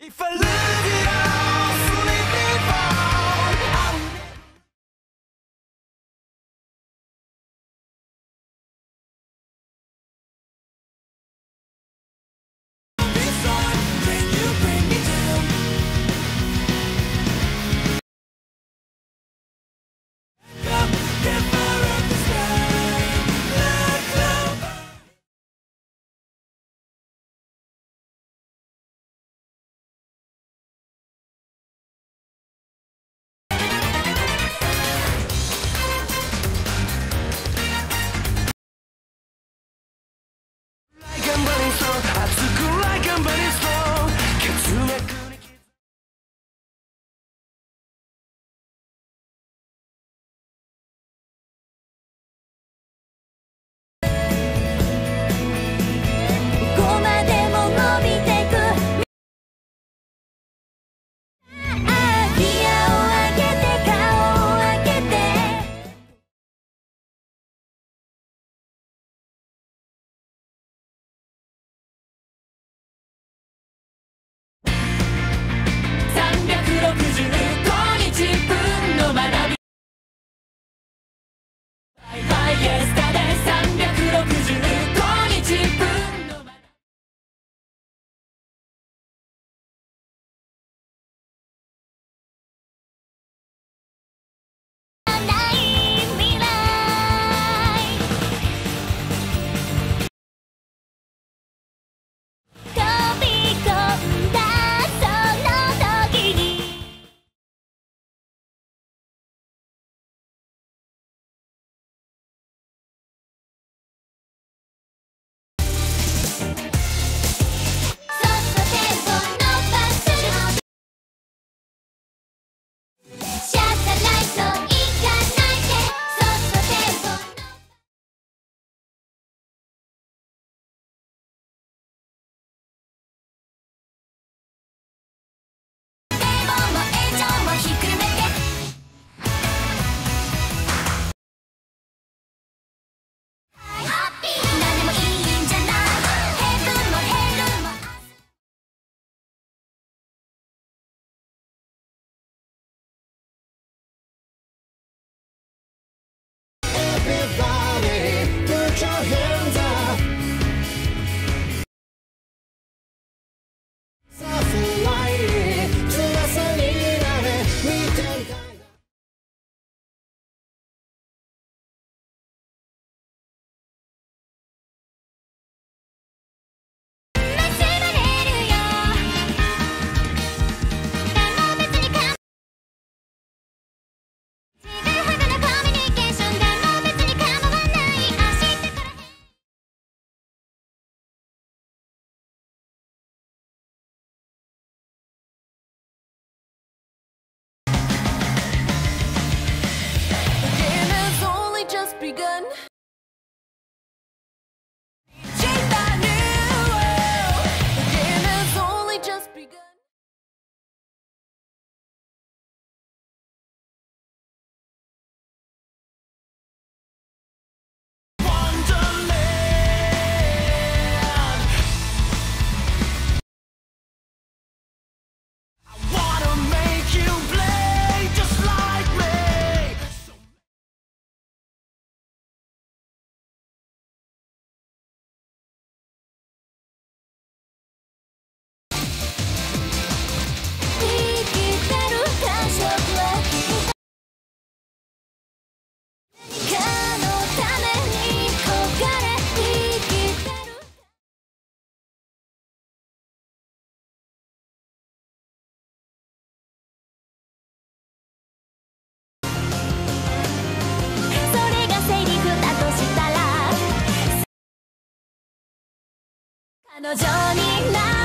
If I lose you. I every gun. の情にな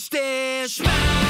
Isto!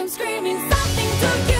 I'm screaming something to you.